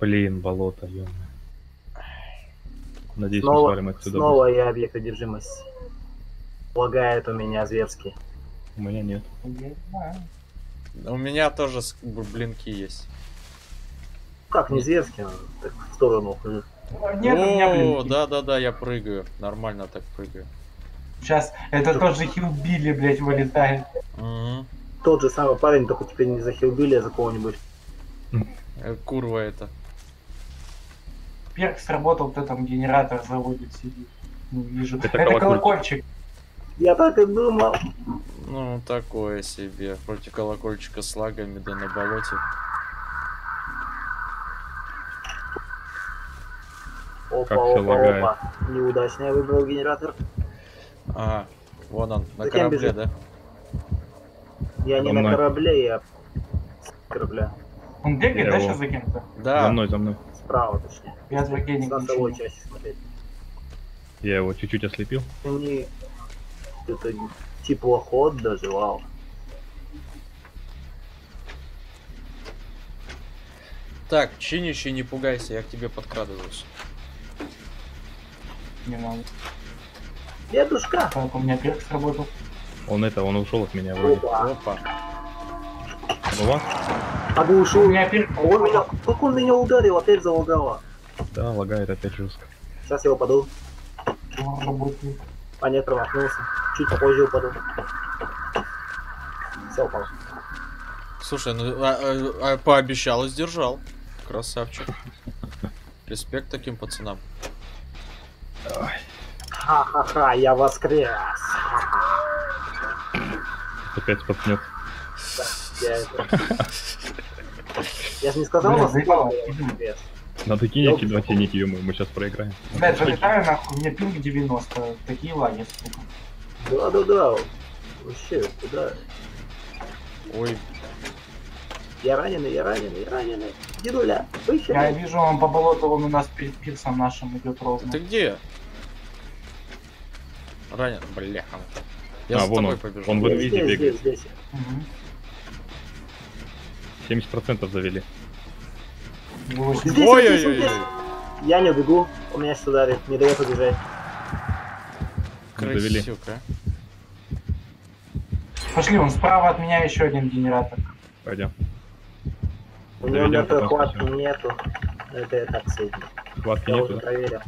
Блин, болото, ё Надеюсь, мы Снова, свалим отсюда. снова я объект одержимости. Лагает у меня зверски. У меня нет. У меня тоже блинки есть. Как, не зверски, а так в сторону ухожу. Нет, у меня, О, блин, да, да, да, я прыгаю. Нормально так прыгаю. Сейчас это тот же Хилбили, блядь, вылетает. Мгм. Тот же самый парень, только теперь не за Хилбили, а за кого-нибудь. Э, Курва это. Перк сработал, кто там генератор заводит, сидит. Не вижу. Это Это, колокольчик. Я так и думал. Ну, такое себе. Против колокольчика с лагами, да на болоте. Опа, Как опа, лагает. опа. Неудачно я выбрал генератор. А, вон он, на За кем корабле, бежит? да? Я не За на мной. корабле, я с корабля. Он бегает, да, сейчас за кем-то? За Да. мной, за мной. Справа, точнее. Я С геник носовой части смотреть. Я его чуть-чуть ослепил. Они... Это теплоход даже, вау. Так, чинище, не пугайся, я к тебе подкрадываюсь. Не надо. Дедушка! Так, у меня перк сработал. Он это, он ушел от меня вроде. Опа! Опа. Была? А вы У ушел. меня перк А он меня... Как он меня ударил, опять залагало. Да, лагает опять жестко. Сейчас я упаду. А нет, промахнулся. Чуть попозже упаду. Все, упал. Слушай, ну а- а- а пообещал и сдержал. Красавчик. Респект таким пацанам. Ха-ха-ха, я воскрес. Опять споткнет. Я это... Я же не сказал, Блин, заебало. воскрес. Надо кинет кидать тянить ее, мы мы сейчас проиграем. Блядь, залетаю нахуй, у меня пинг 90. Такие лаги, сука. Да-да-да. Вообще, куда? Ой, Я раненый, я раненый, я раненый. Дедуля, выше. Я вижу, он по болоту, он у нас перед пирсом нашим идет ровно. ты где? Ранен, бляха. Я А, за вон тобой он. побежал. Он в инвизе бегает. здесь, здесь. Мгм. 70% завели. Ой-ой-ой. здесь. Я не убегу, у меня ударит, не дает убежать. Не довели. Красивка. Пошли, он справа от меня еще один генератор. Пойдем. У него потом хватки спасем. нету. Это я так средний. Хватки Я нету, уже да? проверил.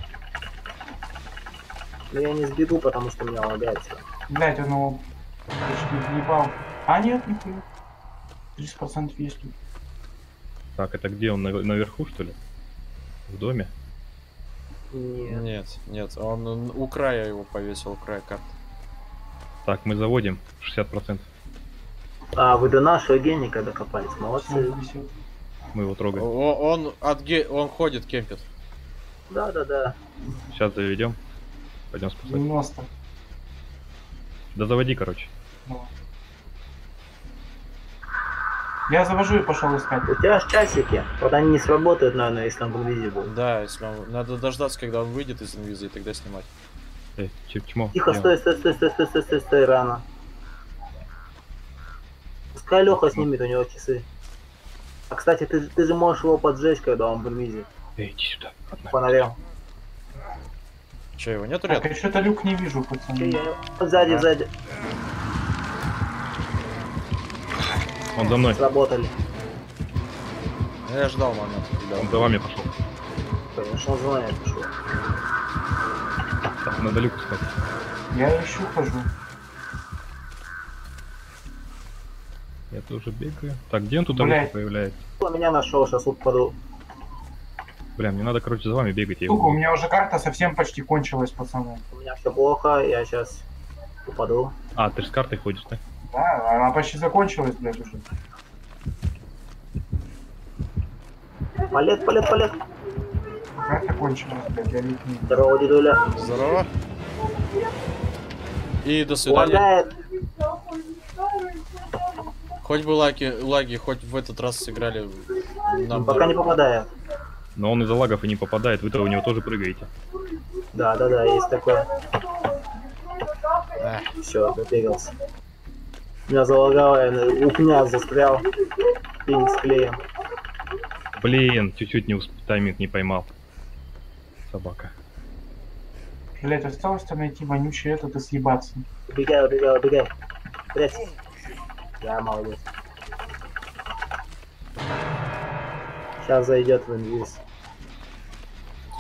Но я не сбегу, потому что меня лагает всё. Блять, он его почти въебал. А нет, нихуя. 30% есть тут. Так, это где он? на- Наверху, что ли? В доме? Нет. Нет, нет, он у края его повесил, у края карты. Так, мы заводим 60%. А, вы до нашего геника докопались, молодцы. Мы его трогаем. О- Он от ге... он ходит, кемпит. Да-да-да. Сейчас заведем. Пойдем спасать. 90. Да заводи, короче. Давай. Я завожу и пошел искать. У тебя ж часики. Вот они не сработают, наверное, если там в инвизе будет. Да, если он... надо дождаться, когда он выйдет из инвиза и тогда снимать. Эй, чмо. Тихо, Я- стой, стой, стой, стой, стой, стой, стой, стой, рано. Пускай Леха снимет, у него часы. А кстати, ты, же- ты же можешь его поджечь, когда он в инвизе. Эй, иди сюда. Одна. Фонарем. Че, его нету Так, рядом? я что-то люк не вижу, пацаны. Сзади, Ага. сзади. Он за мной. Сработали. Я ждал момента, когда Он за вами пошел. Конечно, он звонит, пошел. Так, надо люк искать. Я ищу, хожу. Я тоже бегаю. Так, где он тут Блядь. появляется? Он меня нашел, сейчас упаду. Бля, мне надо, короче, за вами бегать. Я Сука, у меня уже карта совсем почти кончилась, пацаны. У меня все плохо, я сейчас упаду. А, ты же с картой ходишь, да? Да, она почти закончилась, блядь, уже. Полет, полет, полет. Карта кончилась, блядь, я не. Здорово, дедуля. Здорово. И до свидания. Лагает. Хоть бы лаги, лаги хоть в этот раз сыграли нам Пока не попадает. Но он из-за лагов и не попадает. Вы-то у него тоже прыгаете. Да, да, да, есть такое. Эх, Все, добегался. Меня залагало, я у пня застрял. Пень с клеем. Блин, чуть-чуть не усп... тайминг не поймал. Собака. Блять, осталось-то найти вонючий этот и съебаться. Убегай, убегай, убегай. Прячься. Да, молодец. Сейчас зайдет в инвиз.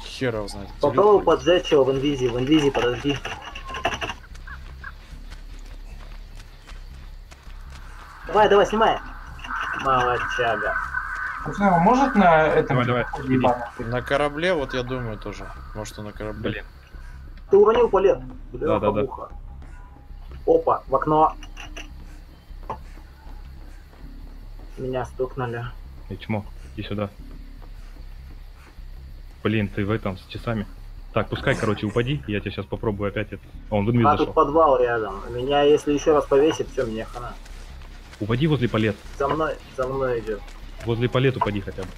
Хер его знает. Попробуй поджечь его в инвизе, в инвизе, подожди. Давай, давай, снимай. Молодчага. А может на этом Давай, давай? На корабле, вот я думаю тоже. Может, и на корабле. Блин. Ты уронил палет. Да, да, да. Опа, в окно. Меня стукнули. И чмо, иди сюда. Блин, ты в этом с часами. Так, пускай, короче, упади, я тебе сейчас попробую опять это. А, он в инвиз А зашел. тут подвал рядом. Меня, если еще раз повесит, все, мне хана. Упади возле палет. За мной, за мной идет. Возле палет упади хотя бы.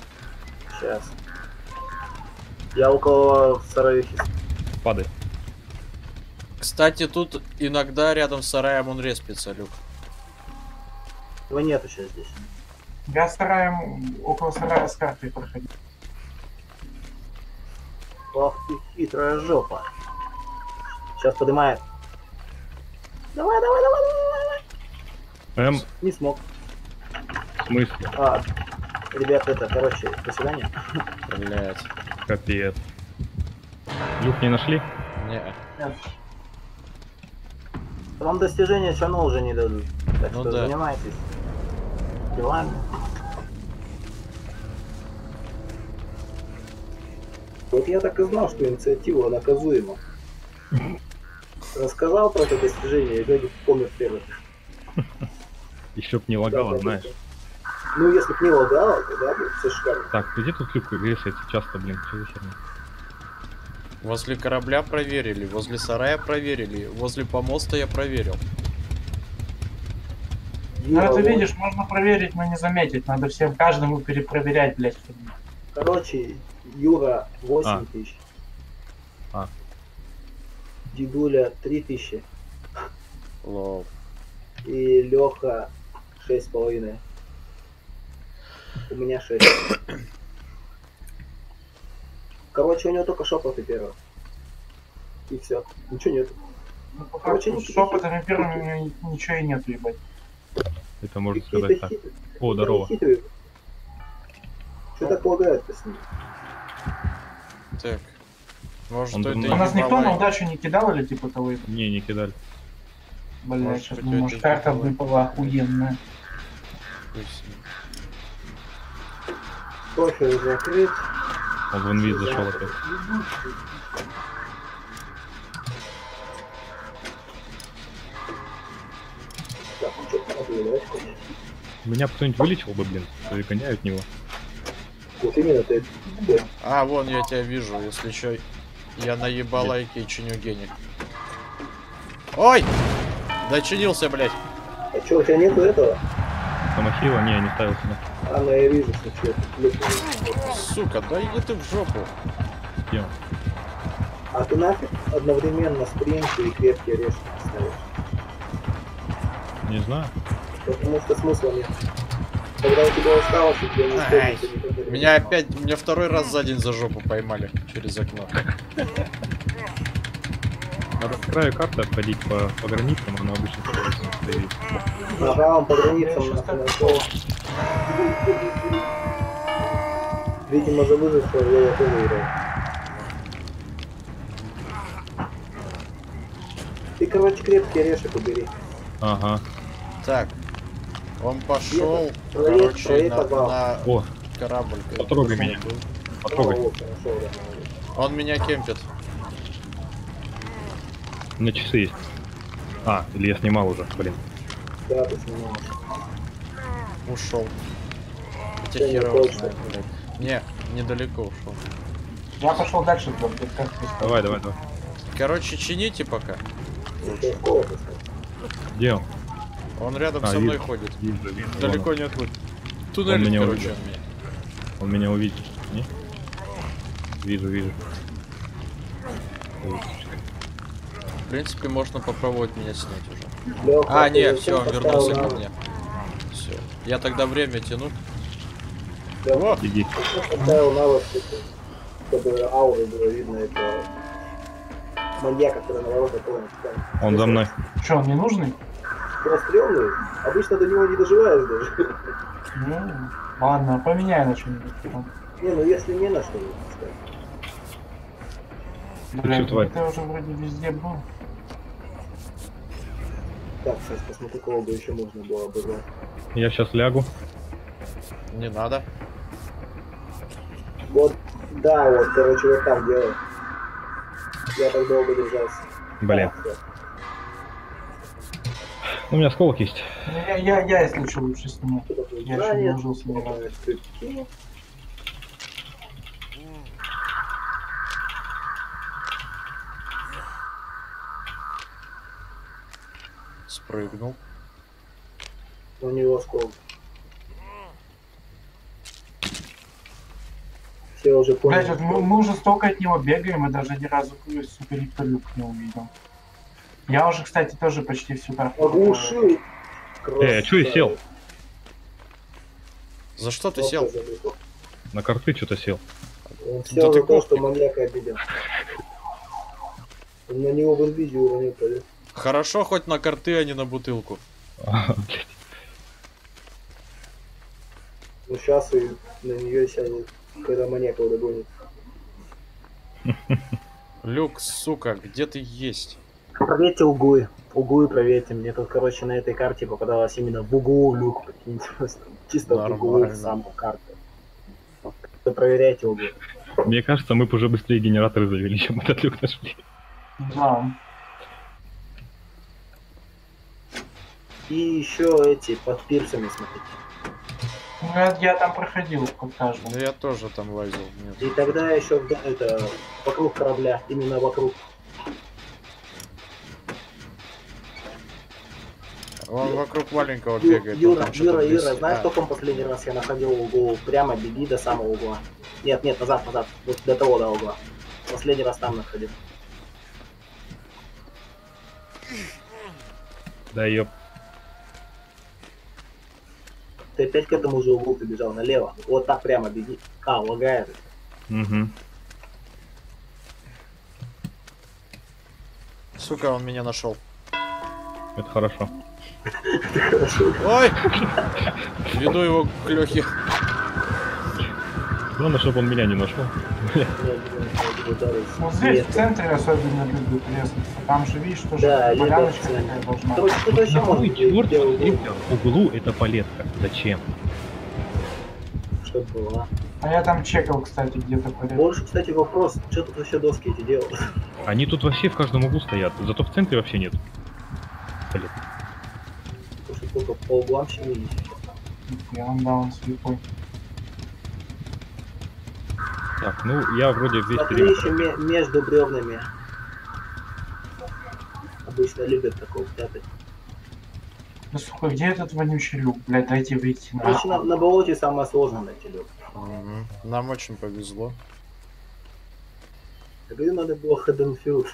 Сейчас. Я около сараихи. Падай. Кстати, тут иногда рядом с сараем он респится, Люк. Его нету сейчас здесь. Я сараем, около сарая с картой проходил. Ох ты хитрая жопа. Сейчас поднимает. Давай, давай, давай, давай, давай. Эм, Не смог. в смысле? А, ребят, это, короче, до свидания. Блять. Капец. Люк не нашли? Не. Вам достижения все равно уже не дадут. Так Ну что да. занимайтесь делами. Вот я так и знал, что инициатива наказуема. Рассказал про это достижение, и люди помнят первый. Еще б не лагало, знаешь. Ну, если б не лагало, то да, все шикарно. Так, где тут люк вешается часто, блин, что за херня? Возле корабля проверили, возле сарая проверили, возле помоста я проверил. Ну это вот. видишь, можно проверить, но не заметить. Надо всем каждому перепроверять, блять. Короче, Юра 8 А. тысяч. А. Дедуля 3 тысячи. Лол. И Леха шесть с половиной. У меня 6. Короче, у него только шепоты первого. И все. Ничего нет. Ну, по Короче, с опытами первыми у меня ничего и нету, ебать. Это можно сказать так. хитрые- О, здорово. Что так лагает-то с ним? Так. Может, Он это думает- А нас никто на удачу не кидал или типа того? Не, не кидали. Блять, Может, сейчас это карта выпала охуенная. Профиль закрыть. Он в инвиз зашел опять. Так, ну. Меня бы кто-нибудь вылечил бы, блин, то и него. Вот именно ты. А, вон я тебя вижу, если что. Я наебал лайки и чиню гений. Ой! Дочинился, блядь. А что, у тебя нету этого? Самохила? Не, не ставил себя. А, ну я вижу, что что Сука, да иди ты в жопу. Где он? А ты нафиг одновременно спринты и крепкие орешки ставишь? Не знаю. Потому что смысла нет. Когда у тебя усталость, у тебя не поверишь. Меня опять, меня второй раз за день за жопу поймали через окно. Надо с краю карты обходить по, по границам, она обычно стоит. Ага, он по границам нашел. Видимо, за выжившего я тоже выиграл. Ты, короче, крепкий орешек убери. Ага. Так. Он пошел, Проверь- короче, проверь на, на О, корабль. Потрогай меня. потрогай. О, вот, хорошо, да. Он меня кемпит. У меня часы есть. А, или я снимал уже, блин. Да, ты снимал. Ушел. Хотя Да не знает, блядь. Недалеко ушел. Я пошел дальше, блядь. Давай, давай, давай. Короче, чините пока. Ставь. Где он? Он рядом А, со мной вижу. ходит. Вижу, вижу. Далеко он. не отходит. Туннель, меня короче, он меня. Он меня увидит. Не? Вижу, вижу. В принципе, можно попробовать меня снять уже. А, не, все, он вернулся ко мне. Все. Я тогда время тяну. О, Иди. Я поставил навык, чтобы ауры было видно этого маньяка, который на воротах помнит. Он за мной. Че, он не нужный? Прострелный? Обычно до него не доживаешь даже. Ну, ладно, поменяй на что-нибудь. Не, ну если не на что, сказать. Блядь, тварь? ты уже вроде везде был. Так, сейчас посмотрю, кого бы еще можно было обыграть. Я сейчас лягу. не надо. Вот, да, вот, короче, вот так делай. Я так долго держался. Блин. Ну, у меня осколок есть. Я, я, я если что, лучше сниму. Я еще не ложился Спрыгнул. У него осколок. Все уже поняли. Блять, вот мы, мы уже столько от него бегаем, и даже ни разу супер люк не увидел. Я уже, кстати, тоже почти всю карту. Оглушил. Э, а чё я сел? За что ты сел? На карты что-то сел. Он сел ты за то, что маньяка обидел. Он на него в инвизе уронил. Хорошо хоть на карты, а не на бутылку. Ну сейчас и на нее сядет, когда маньяка догонит. Люк, сука, где ты есть? Проверьте углы. Углы проверьте. Мне тут, короче, на этой карте попадалось именно в углу люк. Чисто в углу Нормально. в саму карту. Вы проверяйте углы. Мне кажется, мы бы уже быстрее генераторы завели, чем этот люк нашли. Да. И еще эти под пирсами смотрите. Ну, я, там проходил по каждому. Ну я тоже там лазил. Нет. И тогда еще да, это вокруг корабля, именно вокруг. Он вокруг маленького Ю- бегает. Юра, Юра, Юра, знаешь, А, в каком последний раз я находил угол? Прямо беги до самого угла. Нет, нет, назад, назад. Вот до того до угла. Последний раз там находил. Да ёп. Ты опять к этому же углу побежал, налево. Вот так прямо беги. А, лагает. Угу. Сука, он меня нашел. Это хорошо. Хорошо. Ой! Веду его к Лехе. Главное, чтобы он меня не нашел. Вот здесь, в центре особенно любят резаться. Там же, видишь, Да, я поляночка такая должна. Еще можно Нахуй четвертый углу это палетка. Зачем? чтобы было. А я там чекал, кстати, где-то порядок. Больше, кстати, вопрос, что тут вообще доски эти делают? Они тут вообще в каждом углу стоят, зато в центре вообще нет. Блин. Потому что только по углам щемили. Я он да, он слепой. Так, ну я вроде весь Смотри периметр. еще ме- между бревнами. Обычно любят такого прятать. Да сука, где этот вонючий люк? Блять, дайте выйти на. Короче, на, на болоте самое сложное найти люк. Мгм. Нам очень повезло. Я говорю, надо было Haddonfield.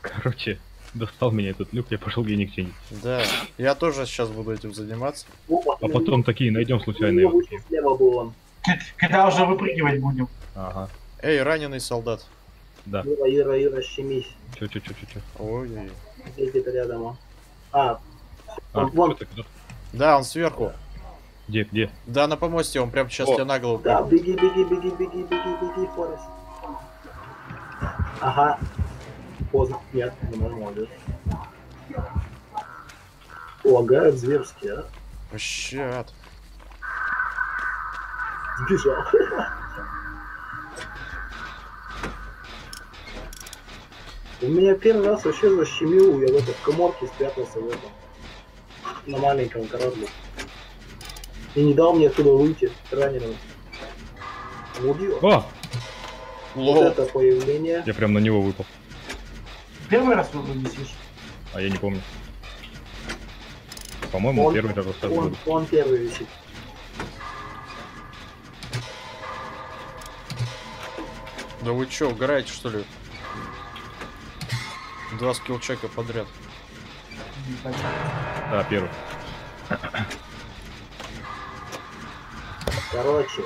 Короче, достал меня этот люк, я пошел геник чинить. Да, я тоже сейчас буду этим заниматься. Опа, А потом такие найдем случайно Ну, слева был он. Когда уже выпрыгивать будем? Ага. Эй, раненый солдат. Да. Юра, Юра, Юра, щемись. Чё, чё, чё, чё, чё. Ой-ой. Здесь где-то рядом. он. А, А, Вон. Да, он сверху. Где, где? Да, на помосте, он прям сейчас О. тебе на голову. да, беги, беги, беги, беги, беги, беги, Форест. Ага. Поздно. Нет, не молодец. Лагает зверски, а? Вообще ад. Сбежал. У меня первый раз вообще защемил, я в этой коморке спрятался в этом. На маленьком корабле. И не дал мне оттуда выйти раненым. Убил. О! Вот Лол. это появление. Я прям на него выпал. Первый раз вы висишь? А я не помню. По-моему, Он- первый раз Он, был. он первый висит. Да вы чё, угораете что ли? Два скиллчека подряд. Да, первый. Короче,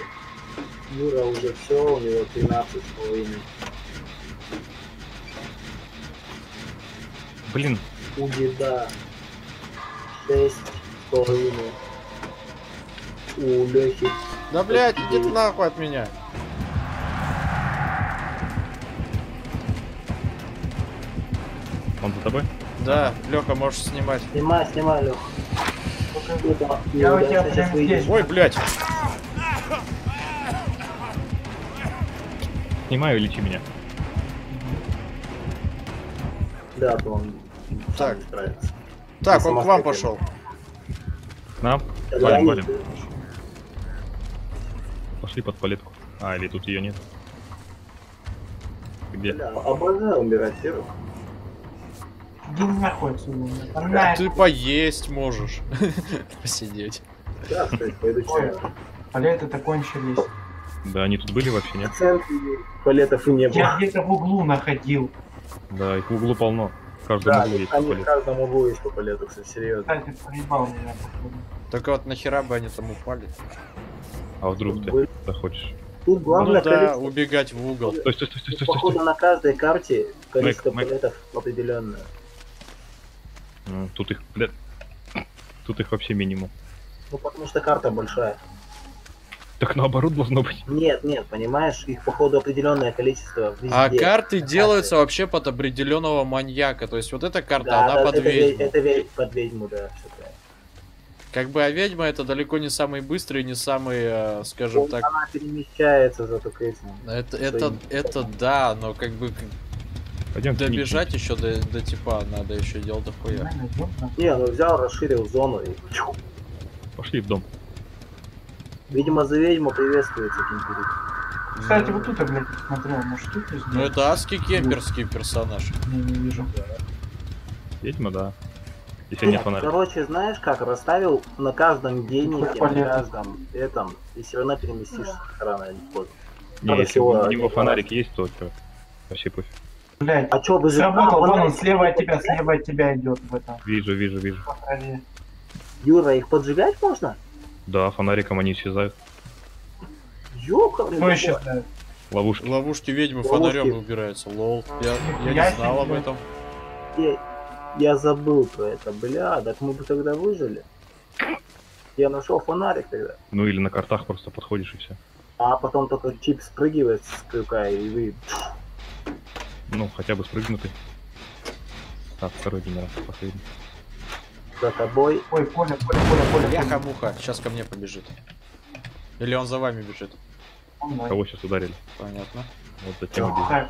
Юра уже все, у него 13 с половиной. Блин, У деда 6 с половиной. У Лехи Да, блядь, иди ты нахуй от меня. Он за тобой? Да, Леха, можешь снимать. Снимай, снимай, Лех. Это Я у тебя прям здесь. Ой, блядь. Снимаю, лечи меня. Да, то он Так. Так, он к вам пошел. К нам? Да, Валим, валим. Пошли под палетку. А, или тут ее нет. Где? Обожаю умирать первым. Иди нахуй отсюда. Там на- Ты поесть можешь. Посидеть. Да, кстати, пойду Ой. чаю. Палеты-то кончились. Да, они тут были вообще, нет? Палетов и не Я было. где-то в углу находил. Да, их в углу полно. В каждом Да, углу есть они в палет. каждом углу есть по палету, кстати, серьезно. Кстати, проебал меня, походу. Только вот нахера бы они там упали? А вдруг ты захочешь? Тут Ну главное да, количество. убегать в угол. Стой, стой, стой, стой, стой, Походу стой. на каждой карте количество Майк, Майк. палетов определенное. М, Тут их, бля, Тут их вообще минимум. Ну потому что карта большая. Так наоборот должно быть. Нет, нет, понимаешь, их походу определенное количество везде. А карты На делаются вообще под определенного маньяка. То есть вот эта карта, Да, она да, под это, ве- ведьму. это ве- под ведьму, да, все правильно. Как бы а ведьма это далеко не самый быстрый, не самый, э, скажем Вот так. Она перемещается зато к этим. Это, это, это да, но как бы Пойдем добежать еще до, до типа надо еще делать дохуя. Не, ну взял, расширил зону и... Пошли в дом. Видимо, за ведьму приветствуется кемперит. Кстати, вот тут я, блядь, смотрел, может тут есть? Ну это аски кемперский персонаж. Не, не вижу. Ведьма, да. Если нет фонарика. Короче, знаешь как, расставил на каждом гейнике, на каждом этом, и все равно переместишься рано или поздно. Не, если у него фонарик есть, то вообще пофиг. Блядь, А чё, вы же... сработал, А, вон он слева от тебя, слева от тебя идет в этом. Вижу, вижу, вижу. Юра, их поджигать можно? Да, фонариком они исчезают. Ёха, Кто исчезает? Ловушки. Ловушки ведьмы Ловушки. фонарем убираются. Лол. Я, я Я не знал об этом. Я, я забыл про это, бля, так мы бы тогда выжили. Я нашел фонарик тогда. Ну или на картах просто подходишь и все. А потом только чип спрыгивает с крюка и вы... Ну, хотя бы спрыгнутый. Так, второй генерал, последний. За тобой. Ой, Коля, Коля, Коля, Коля. Яха-муха, сейчас ко мне побежит. Или он за вами бежит. Он. Кого сейчас ударили? Понятно. Вот затем убили.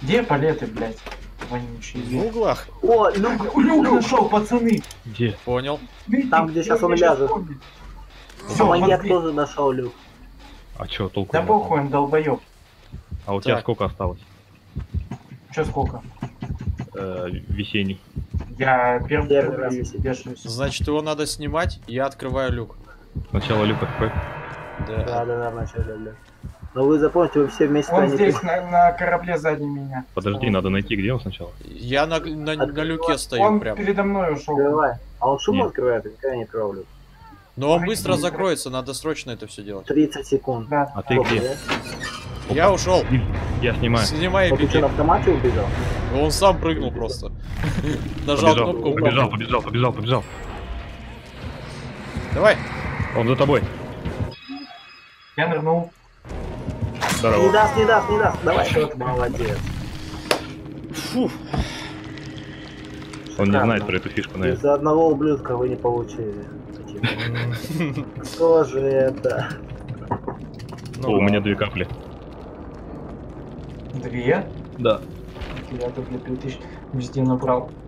Где палеты, блядь? Вонючие. В углах. О, люк, Люк нашел, пацаны! Где? Понял. Там, где щас он ляжет. Все, маньяк тоже нашел люк. А чё, толку? Да похуй, он долбоёб. А у тебя Так. сколько осталось? Чё сколько? Э, весенний. Я первый, Первый раз вешаюсь. Значит, его надо снимать, я открываю люк. Сначала люк открой. Да. Да, да, да, вначале, бля. Но вы запомните, вы все вместе... Он здесь, на, на корабле сзади меня. Подожди, надо найти, где он сначала. Я на, на, на люке стою Он прям. передо мной ушел. Открывай. А он шум Нет. открывает, я не открывал люк. Но он быстро закроется, надо срочно это все делать. 30 секунд. Да. А ты где? Да? Я ушел. Я снимаю. Снимай и Вот беги. автомате убежал? Он сам прыгнул просто. Нажал Побежал, кнопку. побежал, побежал, побежал, побежал. Давай. Он за тобой. Я нырнул. Не Здорово. даст, не даст, не даст. Давай. Молодец. Фу. Он не знает про эту фишку, наверное. Из-за одного ублюдка вы не получили. Что же это? Ну О, у меня две капли. Две. Да. Я для 5000 везде набрал.